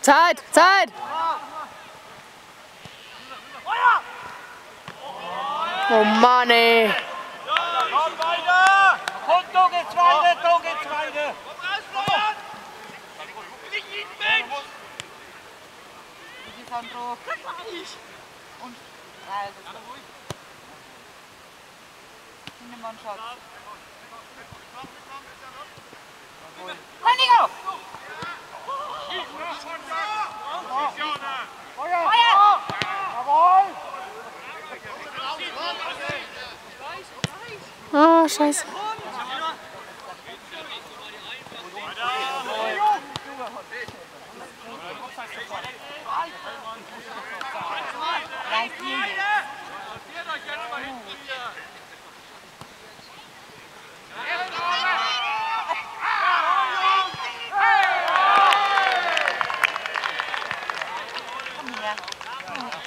Zeit, Zeit! Oh Mann, ey. Sandro. Und also. Hinnemann schaut. Komm, Nico! Feuer! Feuer! Jawohl! Ah, scheiße. 안 녕.